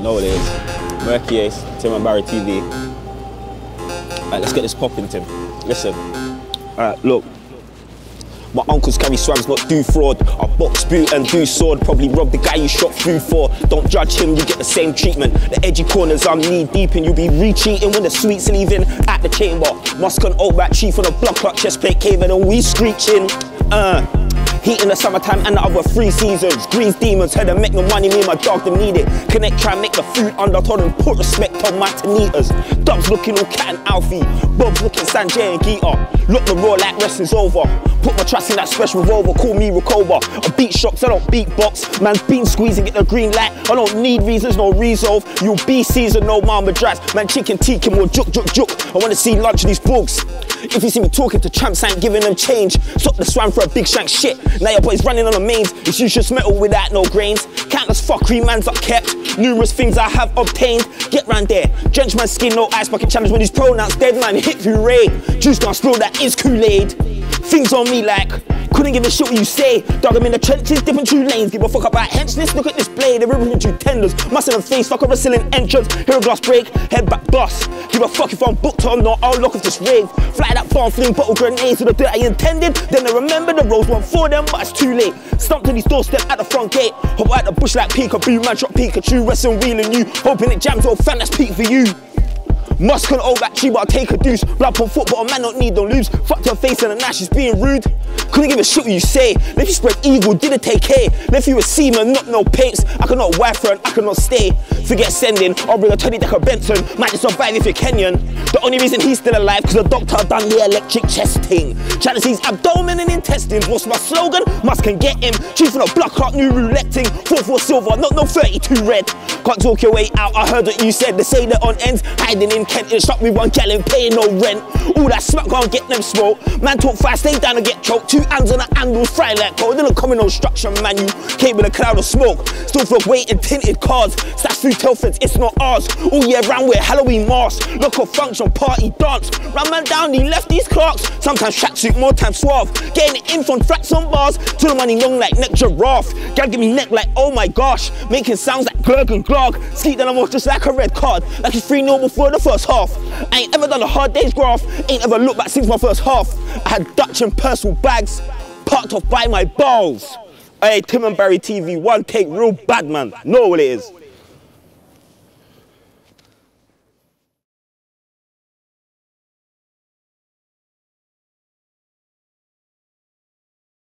Is. Merky Ace, Tim and Barry TV. Alright, let's get this popping, Tim. Listen. Alright, look. My uncles carry swabs, not do fraud. I box boot and do sword. Probably rob the guy you shot through for. Don't judge him, you get the same treatment. The edgy corners I'm knee deep in. You'll be retreating when the sweet's leaving at the chamber. Muscan old back chief on a blood clot chest plate caving and we screeching. Uh. Heat in the summertime and the other three seasons. Grease demons, head and make no money, me and my dog them need it. Connect, try and make the food undertold and put respect on my tanitas. Dubs looking all cat and Alfie. Bob's looking Sanjay and Geeta. Look the raw like wrestling's over. Put my trust in that special revolver, call me Rakoba. I beat shots, I don't beatbox. Man's been squeezing, get the green light. I don't need reasons, no resolve. You'll be season, no mama dress. Man, chicken tikka more juk juk juk. I wanna see lunch of these books. If you see me talking to tramps, I ain't giving them change. Stop the swam for a big shank shit. Now your boys running on the mains. It's useless metal without no grains. Countless fuckery mans are kept. Numerous things I have obtained. Get round there. Drench my skin, no ice bucket challenge when these pronouns dead man hit through Ray. Juice gonna spill that is Kool-Aid. Things on me like couldn't give a shit what you say. Dog, I'm in the trenches, different two lanes. Give a fuck about henchness. Look at this blade, they're ripping two tenders. Muscle and face, fuck a wrestling entrance. Hear a glass break, head back bust. Give a fuck if I'm booked or not. I'll lock off this rave. Fly that farm, fling bottle grenades to the dirt I intended. Then I remember the roads one for them, but it's too late. Stump to these doorstep at the front gate. Hop out the bush like peekaboo, man, drop Pikachu, wrestling wheeling you. Hoping it jams, old fan, that's peak for you. Can old back cheap, but I'll take a deuce. Blood on football, a man don't need no lose. Fucked her face and a nash, she's being rude. Couldn't give a shit what you say. If you spread evil, didn't take care. If you a seaman, not no papes. I cannot wife her and I cannot stay. Forget sending, I'll bring a 20 decker Benson. Might just survive if you're Kenyan. The only reason he's still alive, cause the doctor done the electric chest thing. Trying his abdomen and intestines. What's my slogan? Musk can get him. Chief on a block clock, new roulette thing. 4 4 silver, not no 32 red. Can't talk your way out, I heard what you said. They say that on ends, hiding in Kent, it shot me one gallon, paying no rent. All that smoke, can't get them smoke. Man talk fast, stay down and get choked. Two hands on the handle, fry like cold. Didn't come in no structure manual. Came with a cloud of smoke. Still for waiting, tinted cars. Stash tell friends, it's not ours. All year round, wear Halloween masks. Look function, party, dance. Run man down, he left these clocks. Sometimes tracksuit, more time suave. Getting it in from frats on bars. To the money long like neck giraffe. Gal give me neck like, oh my gosh. Making sounds like glurg and glog. Sleep then I'm off just like a red card. Like it's 3 0 before the first half. I ain't ever done a hard day's graph. Ain't ever looked back since my first half. I had Dutch and personal bags. Parked off by my balls. Hey, Tim and Barry TV, one take, real bad man. Know what it is.